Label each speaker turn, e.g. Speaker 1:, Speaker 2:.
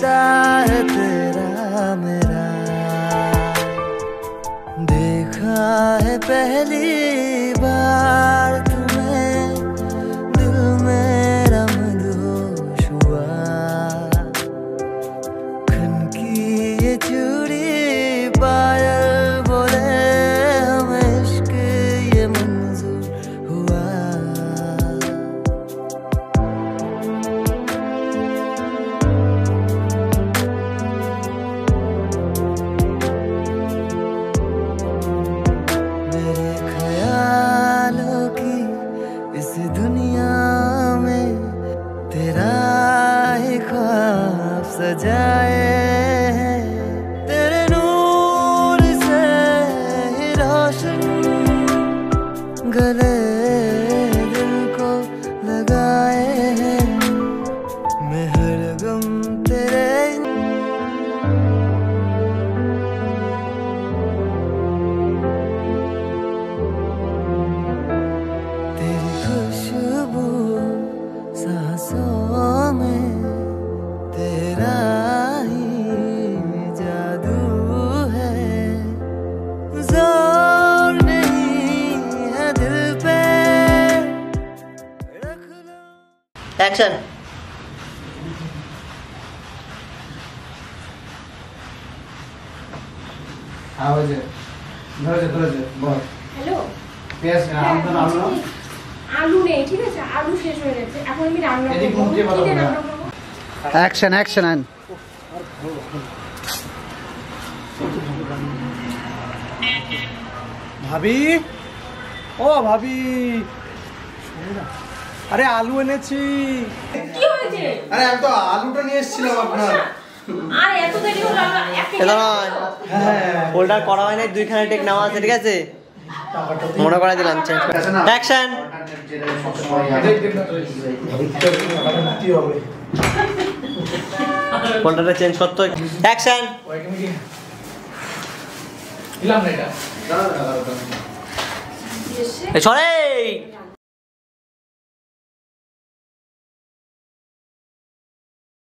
Speaker 1: लगता है तेरा मेरा। देखा है पहली बार ख्यालों की इस दुनिया में तेरा ही ख्वाब सजाए तेरे नूर रोशन गले
Speaker 2: অ্যাকশন
Speaker 3: আওয়াজে ধরেছে ধরেছে বল।
Speaker 4: হ্যালো।
Speaker 3: পেঁয়াজ আলু তো আলু
Speaker 4: বলছি, আলু নেই ঠিক আছে? আলু শেষ হয়ে গেছে। এখন আমি রান্না
Speaker 3: এদিক
Speaker 4: করব।
Speaker 3: মুখ দিয়ে
Speaker 4: কি
Speaker 3: বলো
Speaker 4: দিয়ে
Speaker 3: না।
Speaker 4: রান্না করব?
Speaker 3: অ্যাকশন অ্যাকশন আন। ভাবি? ও ভাবি। আরে আলু এনেছি।
Speaker 4: কি হয়েছে?
Speaker 3: আরে আমি তো আলুটা নিয়ে এসেছিলাম আপনার।
Speaker 4: আর এত দেরি হলো আমরা এক
Speaker 2: এটা
Speaker 3: হ্যাঁ।
Speaker 2: ফোল্ডার করা হয় নাই দুইখানে টেক নেওয়া আছে ঠিক আছে? মনে করে দিলাম চেঞ্জ করে। অ্যাকশন ফোল্ডারটা চেঞ্জ করতে অ্যাকশন
Speaker 4: এসে
Speaker 2: সরে